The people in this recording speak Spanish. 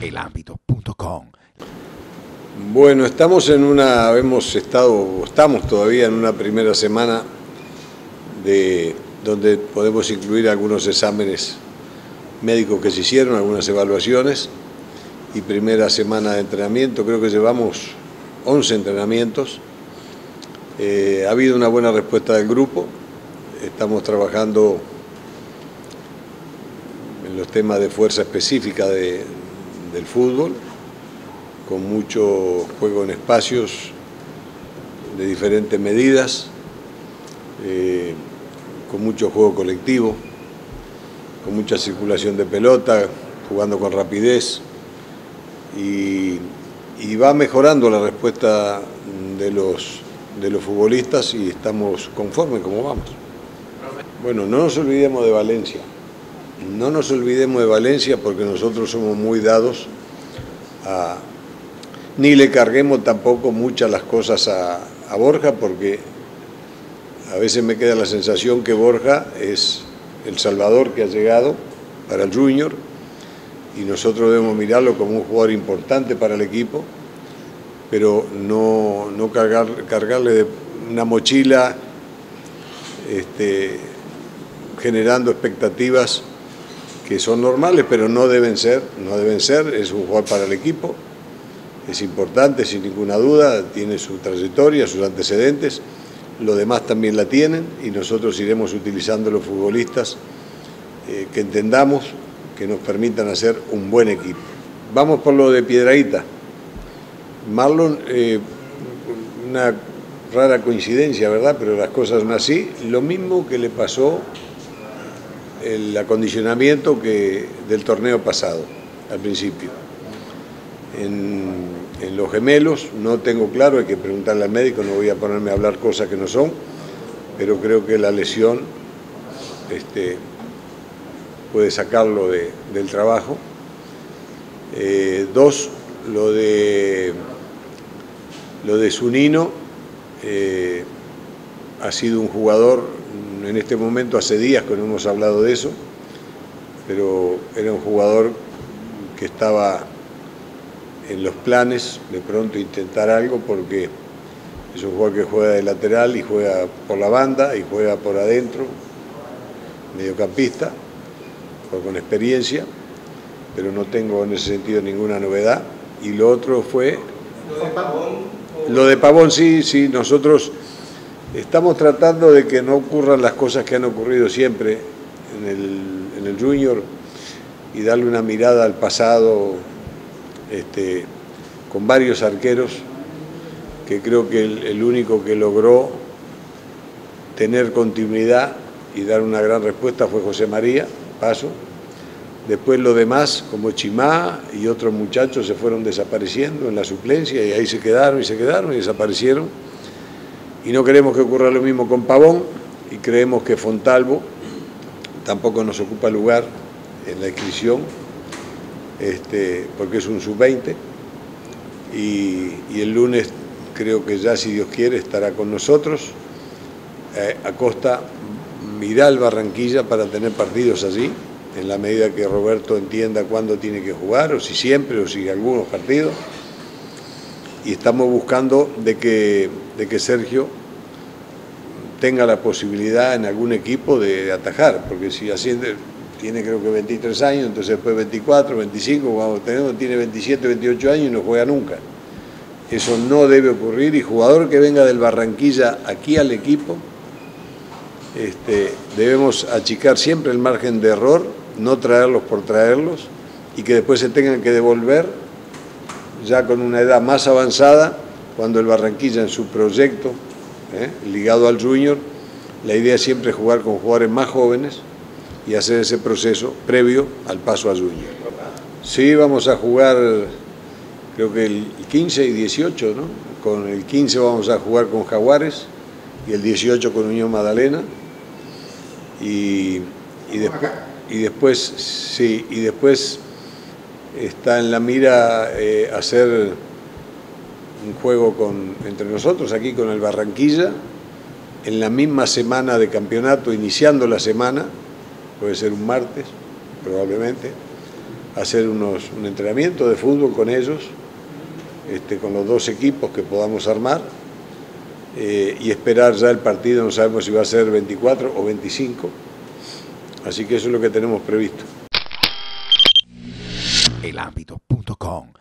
elambito.com. Bueno, estamos en una, hemos estado, estamos todavía en una primera semana de donde podemos incluir algunos exámenes médicos que se hicieron, algunas evaluaciones y primera semana de entrenamiento. Creo que llevamos 11 entrenamientos. Eh, ha habido una buena respuesta del grupo. Estamos trabajando en los temas de fuerza específica del fútbol, con mucho juego en espacios de diferentes medidas, eh, con mucho juego colectivo, con mucha circulación de pelota, jugando con rapidez y, va mejorando la respuesta de los, de los futbolistas y estamos conformes como vamos. Bueno, no nos olvidemos de Valencia. No nos olvidemos de Valencia porque nosotros somos muy dados a... Ni le carguemos tampoco muchas las cosas a, Borja porque a veces me queda la sensación que Borja es el salvador que ha llegado para el Junior y nosotros debemos mirarlo como un jugador importante para el equipo, pero no, cargar, cargarle una mochila este, generando expectativas que son normales, pero no deben ser, no deben ser, es un jugador para el equipo, es importante sin ninguna duda, tiene su trayectoria, sus antecedentes, los demás también la tienen y nosotros iremos utilizando los futbolistas eh, que entendamos que nos permitan hacer un buen equipo. Vamos por lo de Piedraíta. Marlon, eh, una rara coincidencia, ¿verdad? Pero las cosas son así. Lo mismo que le pasó el acondicionamiento que del torneo pasado, al principio. En, los gemelos no tengo claro, hay que preguntarle al médico, no voy a ponerme a hablar cosas que no son, pero creo que la lesión este, puede sacarlo del trabajo. Eh, dos, lo de, lo de Zunino, eh, ha sido un jugador, en este momento hace días que no hemos hablado de eso, pero era un jugador que estaba en los planes de pronto intentar algo porque es un jugador que juega de lateral y juega por la banda y juega por adentro, mediocampista con experiencia, pero no tengo en ese sentido ninguna novedad. Y lo otro fue... ¿Lo de Pavón? Lo de Pavón sí, sí, nosotros estamos tratando de que no ocurran las cosas que han ocurrido siempre en el, en el Junior y darle una mirada al pasado este, con varios arqueros, que creo que el único que logró tener continuidad y dar una gran respuesta fue José María Paso. Después lo demás, como Chimá y otros muchachos, se fueron desapareciendo en la suplencia y ahí se quedaron y se quedaron y desaparecieron. Y no queremos que ocurra lo mismo con Pavón y creemos que Fontalvo tampoco nos ocupa lugar en la inscripción, este, porque es un sub-20. Y, el lunes creo que ya, si Dios quiere, estará con nosotros. Eh, Acosta irá al Barranquilla para tener partidos allí, en la medida que Roberto entienda cuándo tiene que jugar, o si siempre, o si algunos partidos. Y estamos buscando de que, de que Sergio tenga la posibilidad en algún equipo de atajar, porque si asciende, tiene creo que 23 años, entonces después 24, 25, vamos, tenemos, tiene 27, 28 años y no juega nunca. Eso no debe ocurrir y jugador que venga del Barranquilla aquí al equipo este, debemos achicar siempre el margen de error, no traerlos por traerlos y que después se tengan que devolver ya con una edad más avanzada, cuando el Barranquilla en su proyecto, ¿eh? ligado al Junior, la idea es siempre jugar con jugadores más jóvenes y hacer ese proceso previo al paso a Junior. Sí, vamos a jugar, creo que el 15 y 18, ¿no? Con el 15 vamos a jugar con Jaguares y el 18 con Unión Magdalena y, después, y después, sí, y después está en la mira eh, hacer un juego con, entre nosotros aquí con el Barranquilla, en la misma semana de campeonato, iniciando la semana, puede ser un martes, probablemente, hacer unos, un entrenamiento de fútbol con ellos, este, con los dos equipos que podamos armar eh, y esperar ya el partido, no sabemos si va a ser 24 o 25, así que eso es lo que tenemos previsto. Elambito.com